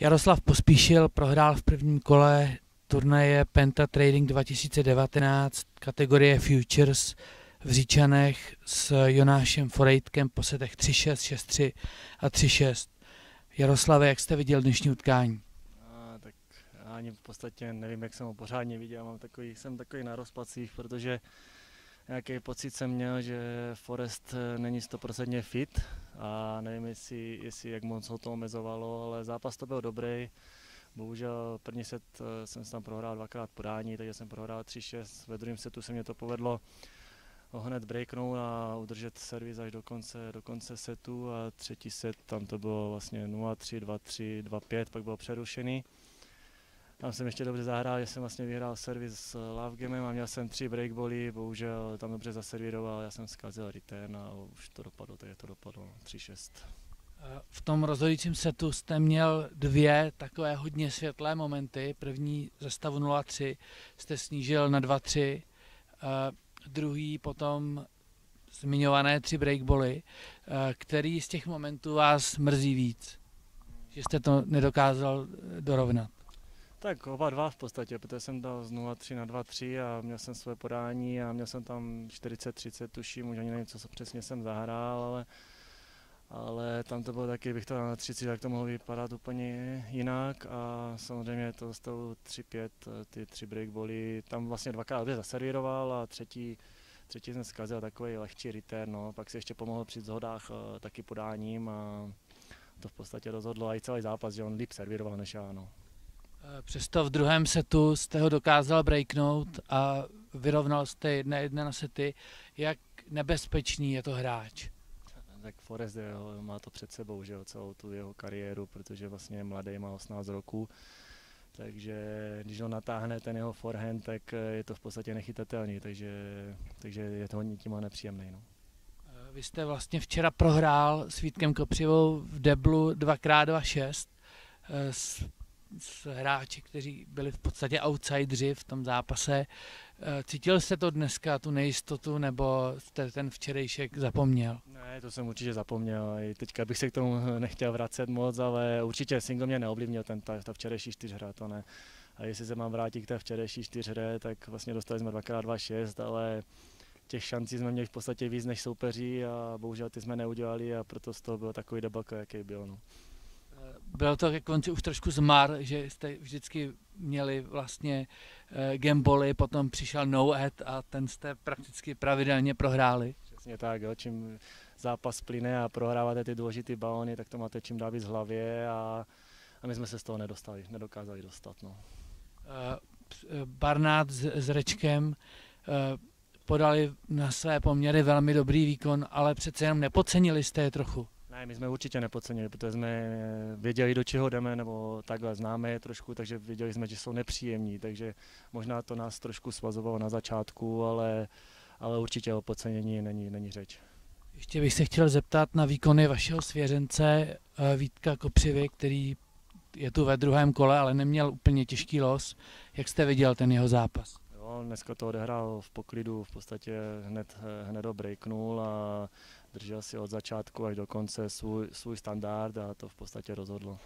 Jaroslav Pospíšil prohrál v prvním kole turnaje Penta Trading 2019 kategorie Futures v Říčanech s Jonášem Forejtkem po setech 3-6, 6-3 a 3-6. Jaroslave, jak jste viděl dnešní utkání? A, tak ani v podstatě nevím, jak jsem ho pořádně viděl. Mám takový, jsem takový na rozpacích, protože nějaký pocit jsem měl, že Forest není 100% fit a nevím, jestli, jestli jak moc ho to omezovalo, ale zápas to byl dobrý. Bohužel první set eh, jsem tam prohrál dvakrát podání, takže jsem prohrál 3-6. Ve druhém setu se mě to povedlo ho hned breaknout a udržet servis až do konce, do konce setu a třetí set tam to bylo vlastně 0-3, 2-3, 2-5, pak byl přerušený. Tam jsem ještě dobře zahrál, že jsem vlastně vyhrál servis s love gamem a měl jsem tři breakboly, bohužel tam dobře zaservíroval, já jsem zkazil return a už to dopadlo, takže to dopadlo 3-6. V tom rozhodujícím setu jste měl dvě takové hodně světlé momenty. První ze stavu 0-3 jste snížil na 2-3, druhý potom zmiňované tři breakboly. Který z těch momentů vás mrzí víc? Že jste to nedokázal dorovnat? Tak oba dva v podstatě, protože jsem dal z 0-3 na 2-3 a měl jsem své podání a měl jsem tam 40-30 tuším, už ani nevím, co přesně jsem zahrál, ale ale tam to bylo taky, bych to na 30, tak to mohlo vypadat úplně jinak a samozřejmě to stavu 3-5, ty tři breakboly, tam vlastně dvakrát dobře zaservíroval a třetí, třetí jsem zkazil takový lehčí return, no. pak si ještě pomohl při zhodách uh, taky podáním a to v podstatě rozhodlo i celý zápas, že on líp servíroval než já. No. Přesto v druhém setu jste ho dokázal breaknout a vyrovnal jste jedna jedna na sety. Jak nebezpečný je to hráč? Tak Forest je, má to před sebou, že jo, celou tu jeho kariéru, protože vlastně je mladý, má 18 roků. Takže když ho natáhne ten jeho forehand, tak eh, je to v podstatě nechytatelný, takže, takže je to hodně tím nepříjemný. No. Eh, vy jste vlastně včera prohrál s Vítkem Kopřivou v deblu 2x2-6 s hráči, kteří byli v podstatě outsideri v tom zápase. Eh, cítil jste to dneska, tu nejistotu, nebo jste ten včerejšek zapomněl? Ne, to jsem určitě zapomněl. I teďka bych se k tomu nechtěl vracet moc, ale určitě single mě neoblivnil ten, ta, ta včerejší čtyřhra, to ne. A jestli se mám vrátit k té včerejší čtyřhře, tak vlastně dostali jsme 2x2 ale těch šancí jsme měli v podstatě víc než soupeří a bohužel ty jsme neudělali a proto z toho byl takový debakl, jaký byl. No bylo to ke konci už trošku zmar, že jste vždycky měli vlastně uh, gamboly, potom přišel no ad a ten jste prakticky pravidelně prohráli. Přesně tak, jo, čím zápas plyne a prohráváte ty důležité balony, tak to máte čím dál víc v hlavě a, a my jsme se z toho nedostali, nedokázali dostat. No. Uh, Barnát s, s Rečkem uh, podali na své poměry velmi dobrý výkon, ale přece jenom nepodcenili jste je trochu. Ne, my jsme určitě nepodcenili, protože jsme věděli, do čeho jdeme, nebo takhle známe je trošku, takže věděli jsme, že jsou nepříjemní, takže možná to nás trošku svazovalo na začátku, ale, ale určitě o podcenění není, není řeč. Ještě bych se chtěl zeptat na výkony vašeho svěřence eh, Vítka Kopřivy, který je tu ve druhém kole, ale neměl úplně těžký los. Jak jste viděl ten jeho zápas? Jo, dneska to odehrál v poklidu, v podstatě hned, hned ho breaknul a držel si od začátku až do konce svůj, svůj standard a to v podstatě rozhodlo.